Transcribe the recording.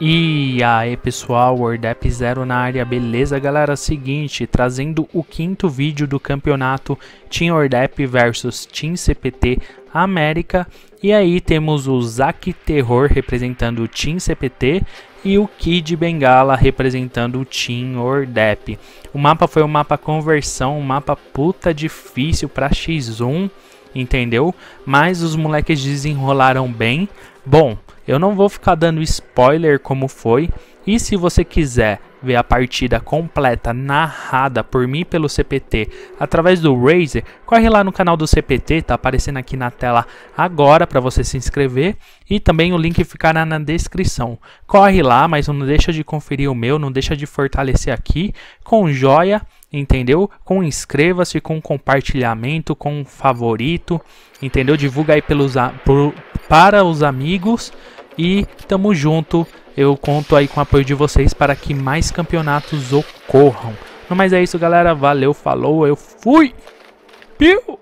E aí pessoal, WordApp Zero na área, beleza galera? Seguinte, trazendo o quinto vídeo do campeonato Team WordApp versus Team CPT América. E aí temos o Zack Terror representando o Team CPT e o Kid Bengala representando o Team WordApp. O mapa foi um mapa conversão, um mapa puta difícil para X1, entendeu? Mas os moleques desenrolaram bem. Bom, eu não vou ficar dando spoiler como foi. E se você quiser ver a partida completa narrada por mim pelo CPT através do Razer, corre lá no canal do CPT, tá aparecendo aqui na tela agora para você se inscrever e também o link ficará na descrição. Corre lá, mas não deixa de conferir o meu, não deixa de fortalecer aqui com joia, entendeu? Com inscreva-se, com compartilhamento, com favorito, entendeu? Divulga aí pelos, por, para os amigos e tamo junto. Eu conto aí com o apoio de vocês para que mais campeonatos ocorram. Mas é isso, galera. Valeu, falou, eu fui! Piu!